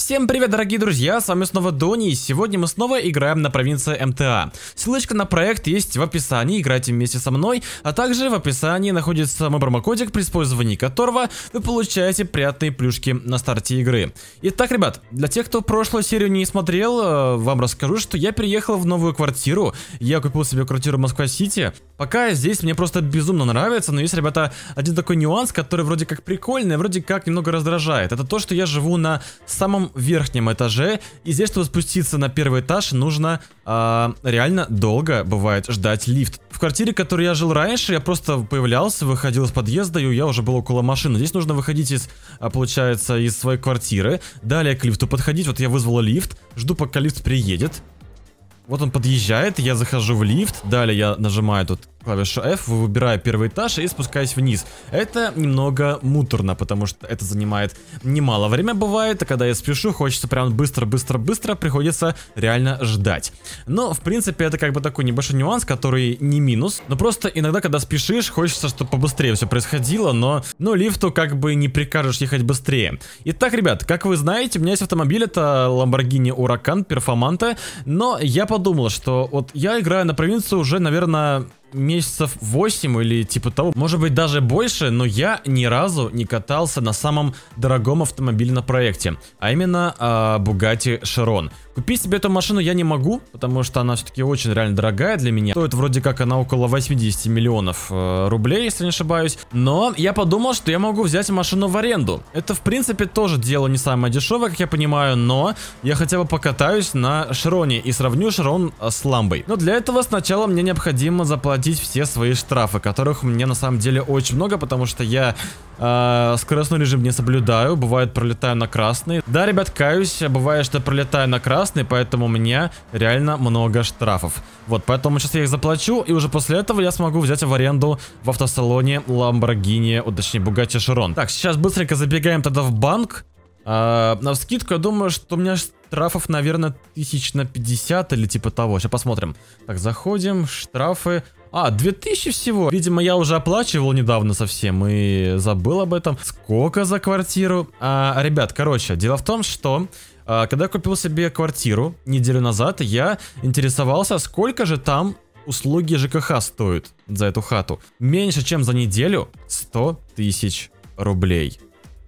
Всем привет, дорогие друзья, с вами снова Дони, и сегодня мы снова играем на провинции МТА. Ссылочка на проект есть в описании, играйте вместе со мной, а также в описании находится мой промокодик, при использовании которого вы получаете приятные плюшки на старте игры. Итак, ребят, для тех, кто прошлую серию не смотрел, э, вам расскажу, что я переехал в новую квартиру, я купил себе квартиру в Москва-Сити. Пока здесь мне просто безумно нравится, но есть, ребята, один такой нюанс, который вроде как прикольный, вроде как немного раздражает. Это то, что я живу на самом верхнем этаже, и здесь, чтобы спуститься на первый этаж, нужно э, реально долго, бывает, ждать лифт. В квартире, в которой я жил раньше, я просто появлялся, выходил из подъезда, и я уже был около машины. Здесь нужно выходить из, а, получается, из своей квартиры, далее к лифту подходить, вот я вызвал лифт, жду, пока лифт приедет. Вот он подъезжает, я захожу в лифт, далее я нажимаю тут клавишу F, выбираю первый этаж и спускаюсь вниз. Это немного муторно, потому что это занимает немало времени бывает, а когда я спешу, хочется прям быстро-быстро-быстро, приходится реально ждать. Но, в принципе, это как бы такой небольшой нюанс, который не минус, но просто иногда, когда спешишь, хочется, чтобы побыстрее все происходило, но, но лифту как бы не прикажешь ехать быстрее. Итак, ребят, как вы знаете, у меня есть автомобиль, это Lamborghini Huracan Performante, но я подумал, что вот я играю на провинцию уже, наверное, месяцев 8 или типа того, может быть даже больше, но я ни разу не катался на самом дорогом автомобиле на проекте, а именно э, Bugatti Chiron. Купить себе эту машину я не могу, потому что она все-таки очень реально дорогая для меня. Стоит вроде как она около 80 миллионов э, рублей, если не ошибаюсь. Но я подумал, что я могу взять машину в аренду. Это в принципе тоже дело не самое дешевое, как я понимаю, но я хотя бы покатаюсь на Широне и сравню Широн э, с Ламбой. Но для этого сначала мне необходимо заплатить все свои штрафы, которых мне на самом деле очень много, потому что я э, скоростной режим не соблюдаю, бывает пролетаю на красный. Да, ребят, каюсь, бывает, что пролетаю на красный красный, поэтому у меня реально много штрафов. Вот, поэтому сейчас я их заплачу, и уже после этого я смогу взять в аренду в автосалоне Lamborghini, о, точнее, Bugatti Chiron. Так, сейчас быстренько забегаем тогда в банк. А, на скидку, я думаю, что у меня штрафов, наверное, тысяч на 50 или типа того. Сейчас посмотрим. Так, заходим, штрафы. А, 2000 всего. Видимо, я уже оплачивал недавно совсем и забыл об этом. Сколько за квартиру? А, ребят, короче, дело в том, что когда я купил себе квартиру неделю назад, я интересовался, сколько же там услуги ЖКХ стоят за эту хату. Меньше, чем за неделю 100 тысяч рублей.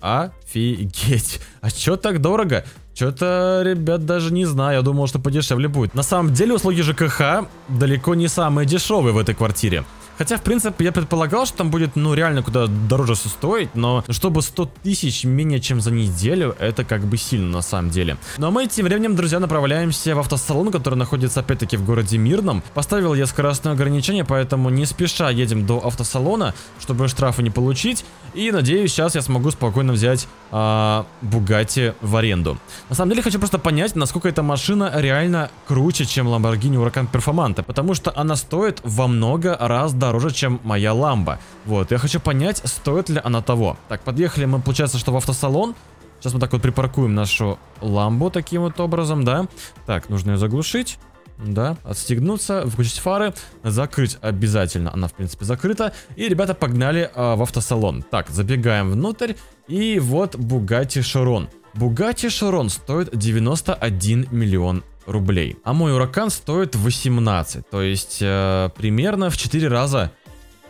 Офигеть. А чё так дорого? Что-то, ребят, даже не знаю, я думал, что подешевле будет. На самом деле услуги ЖКХ далеко не самые дешевые в этой квартире. Хотя, в принципе, я предполагал, что там будет, ну, реально куда дороже все стоить, но чтобы 100 тысяч менее чем за неделю, это как бы сильно на самом деле. Ну а мы тем временем, друзья, направляемся в автосалон, который находится опять-таки в городе Мирном. Поставил я скоростное ограничение, поэтому не спеша едем до автосалона, чтобы штрафы не получить. И надеюсь, сейчас я смогу спокойно взять а, Bugatti в аренду. На самом деле, хочу просто понять, насколько эта машина реально круче, чем Lamborghini Huracan Performante, потому что она стоит во много раз дороже, чем моя ламба. Вот, я хочу понять, стоит ли она того. Так, подъехали мы, получается, что в автосалон. Сейчас мы так вот припаркуем нашу ламбу таким вот образом, да. Так, нужно ее заглушить. Да, отстегнуться, выключить фары, закрыть обязательно. Она, в принципе, закрыта. И ребята погнали а, в автосалон. Так, забегаем внутрь. И вот Bugatti Chiron. Bugatti Chiron стоит 91 миллион рублей. А мой уракан стоит 18, то есть э, примерно в 4 раза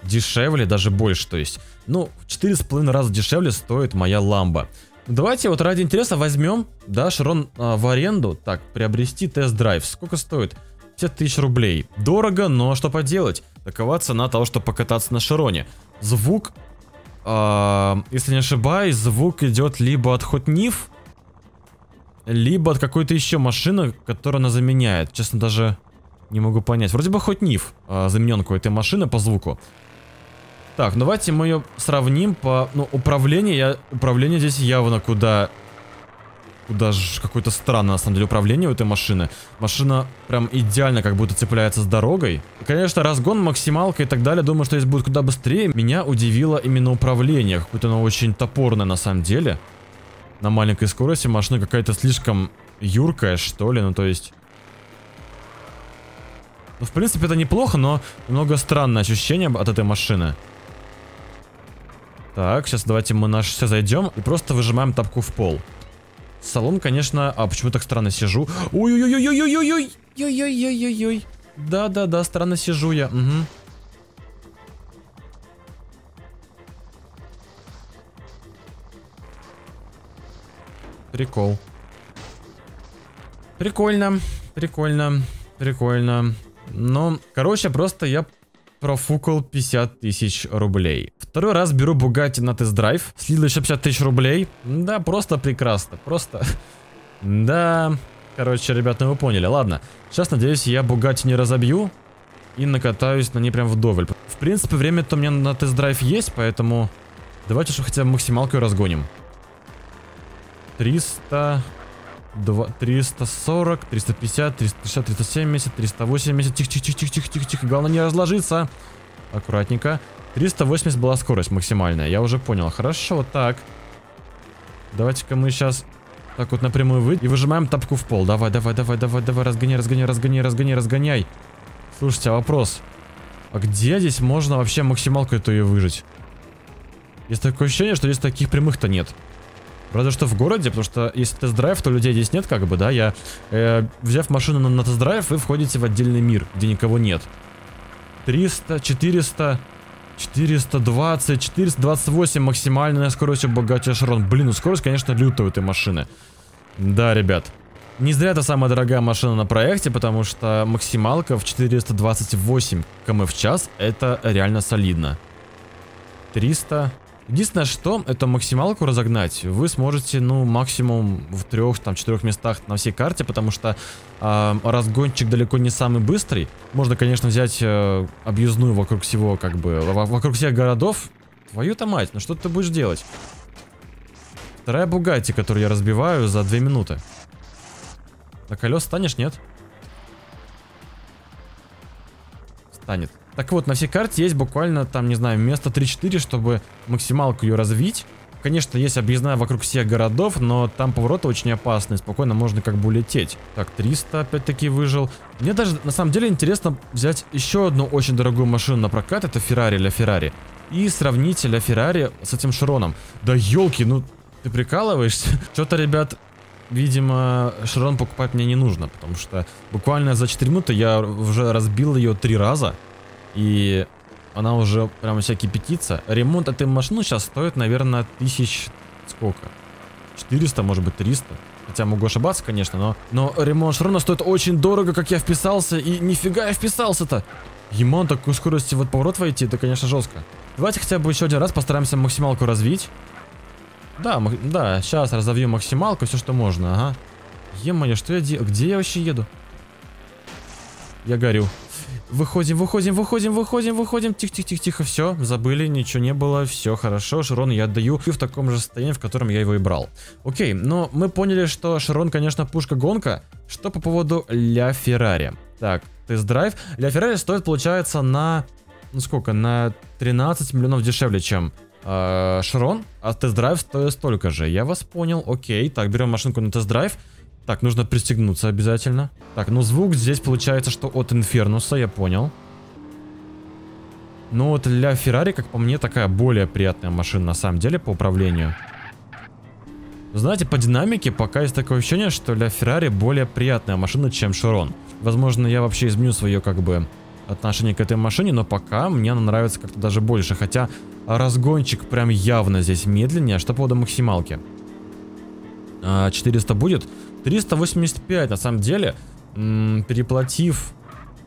дешевле, даже больше, то есть, ну, в 4,5 раза дешевле стоит моя ламба. Давайте вот ради интереса возьмем, да, Шарон э, в аренду, так, приобрести тест-драйв, сколько стоит? 50 тысяч рублей. Дорого, но что поделать, такова цена того, чтобы покататься на Шароне. Звук, э, если не ошибаюсь, звук идет либо от Хотниф, либо от какой-то еще машины, которая она заменяет. Честно, даже не могу понять. Вроде бы хоть НИФ а, замененку этой машины по звуку. Так, давайте мы ее сравним по... Ну, управление, я... Управление здесь явно куда... Куда же какое-то странное, на самом деле, управление у этой машины. Машина прям идеально как будто цепляется с дорогой. конечно, разгон, максималка и так далее, думаю, что здесь будет куда быстрее. Меня удивило именно управление. Какое-то оно очень топорное, на самом деле на маленькой скорости машина какая-то слишком юркая, что ли, ну то есть... Ну, в принципе, это неплохо, но немного странное ощущение от этой машины. Так, сейчас давайте мы на шоссе зайдем и просто выжимаем тапку в пол. Салон, конечно... А почему так странно сижу? Ой-ой-ой-ой-ой-ой-ой! Ой-ой-ой-ой-ой! Да-да-да, странно сижу я. Угу. Прикол. Прикольно, прикольно, прикольно. Но, короче, просто я профукал 50 тысяч рублей. Второй раз беру Бугатти на тест-драйв. Слил еще 50 тысяч рублей. Да, просто прекрасно. Просто... Да... Короче, ребята, вы поняли. Ладно. Сейчас, надеюсь, я Бугатти не разобью. И накатаюсь на ней прям вдоволь. В принципе, время-то у меня на тест-драйв есть, поэтому... Давайте же хотя бы максималку разгоним. 300... 2, 340, 350, 360, 370, 380. Тихо, тихо, тихо, тихо, тихо, тихо. Главное не разложиться. Аккуратненько. 380 была скорость максимальная. Я уже понял. Хорошо, так. Давайте-ка мы сейчас так вот напрямую выйдем и выжимаем тапку в пол. Давай, давай, давай, давай, давай. Разгоняй, разгоняй, разгоняй, разгоняй, разгоняй. Слушайте, а вопрос. А где здесь можно вообще максималку эту ее выжить? Есть такое ощущение, что здесь таких прямых-то нет. Разве что в городе, потому что если тест-драйв, то людей здесь нет, как бы, да, я, э, взяв машину на, на тест-драйв, вы входите в отдельный мир, где никого нет. 300, 400, 420, 428 максимальная скорость у богатя Шарон. Блин, ну скорость, конечно, лютая у этой машины. Да, ребят. Не зря это самая дорогая машина на проекте, потому что максималка в 428 км в час, это реально солидно. 300, Единственное, что эту максималку разогнать вы сможете, ну, максимум в трех, там, четырех местах на всей карте, потому что э, разгончик далеко не самый быстрый. Можно, конечно, взять э, объездную вокруг всего, как бы, вокруг всех городов. Твою-то мать, ну что ты будешь делать? Вторая Бугатти, которую я разбиваю за две минуты. На колес станешь, нет? Станет. Так вот, на всей карте есть буквально там, не знаю, место 3-4, чтобы максималку ее развить. Конечно, есть объездная вокруг всех городов, но там повороты очень опасные, спокойно можно как бы улететь. Так, 300 опять-таки выжил. Мне даже на самом деле интересно взять еще одну очень дорогую машину на прокат, это Феррари Ля Феррари. И сравнить Ля Феррари с этим Широном. Да елки, ну ты прикалываешься? Что-то, ребят, видимо, Широн покупать мне не нужно, потому что буквально за 4 минуты я уже разбил ее три раза. И она уже прямо вся кипятится. Ремонт этой машины сейчас стоит, наверное, тысяч... Сколько? 400, может быть, 300. Хотя могу ошибаться, конечно, но... Но ремонт Шрона стоит очень дорого, как я вписался. И нифига я вписался-то. Ему такую скорости вот поворот войти, это, конечно, жестко. Давайте хотя бы еще один раз постараемся максималку развить. Да, да, сейчас разовью максималку, все, что можно, ага. Е-мое, что я делаю? Где я вообще еду? Я горю. Выходим, выходим, выходим, выходим, выходим. Тихо-тихо-тихо, все, забыли, ничего не было, все хорошо. Широн я отдаю в таком же состоянии, в котором я его и брал. Окей, но мы поняли, что Широн, конечно, пушка-гонка. Что по поводу Ля Феррари? Так, тест-драйв. Ля Феррари стоит, получается, на... Ну сколько? На 13 миллионов дешевле, чем э, Широн. А тест-драйв стоит столько же. Я вас понял, окей. Так, берем машинку на тест-драйв. Так, нужно пристегнуться обязательно. Так, ну звук здесь получается, что от Инфернуса, я понял. Но вот для Феррари, как по мне, такая более приятная машина на самом деле по управлению. Знаете, по динамике пока есть такое ощущение, что для Феррари более приятная машина, чем Широн. Возможно, я вообще изменю свое, как бы, отношение к этой машине, но пока мне она нравится как-то даже больше. Хотя разгончик прям явно здесь медленнее. Что по поводу максималки? 400 а, будет? 385 на самом деле, переплатив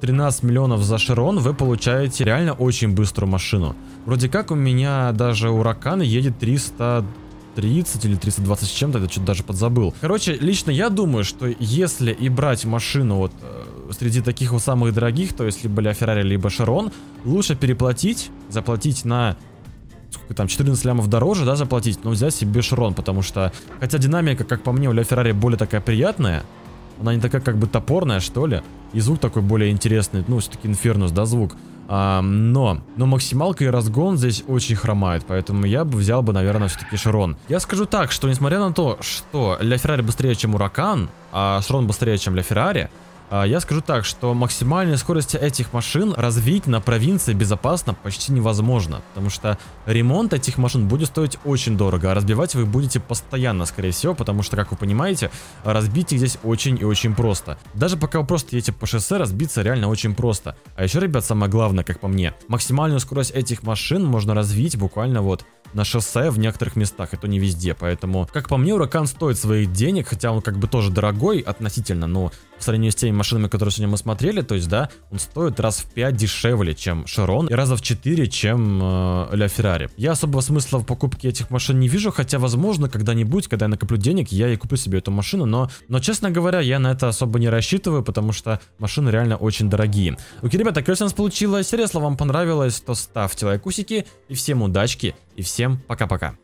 13 миллионов за Широн, вы получаете реально очень быструю машину. Вроде как у меня даже Уракан едет 330 или 320 с чем-то, это что-то даже подзабыл. Короче, лично я думаю, что если и брать машину вот э, среди таких вот самых дорогих, то есть либо Ля Феррари, либо Широн, лучше переплатить, заплатить на сколько там, 14 лямов дороже, да, заплатить, но взять себе Шрон, потому что, хотя динамика, как по мне, у Ля Феррари более такая приятная, она не такая как бы топорная, что ли, и звук такой более интересный, ну, все-таки Инфернус, да, звук, а, но, но максималка и разгон здесь очень хромает, поэтому я бы взял бы, наверное, все-таки Широн. Я скажу так, что несмотря на то, что Ля Феррари быстрее, чем Уракан, а Широн быстрее, чем Ля Феррари, я скажу так, что максимальную скорость этих машин развить на провинции безопасно почти невозможно, потому что ремонт этих машин будет стоить очень дорого, а разбивать вы будете постоянно, скорее всего, потому что, как вы понимаете, разбить их здесь очень и очень просто. Даже пока вы просто едете по шоссе, разбиться реально очень просто. А еще, ребят, самое главное, как по мне, максимальную скорость этих машин можно развить буквально вот на шоссе в некоторых местах, это не везде, поэтому, как по мне, Уракан стоит своих денег, хотя он как бы тоже дорогой относительно, но по сравнению с теми машинами, которые сегодня мы смотрели, то есть, да, он стоит раз в 5 дешевле, чем Широн, и раза в 4, чем э, Феррари. Я особого смысла в покупке этих машин не вижу, хотя, возможно, когда-нибудь, когда я накоплю денег, я и куплю себе эту машину, но, но, честно говоря, я на это особо не рассчитываю, потому что машины реально очень дорогие. Окей, ребята, кажется, у нас получилась. Если вам понравилось, то ставьте лайкусики, и всем удачки, и всем пока-пока.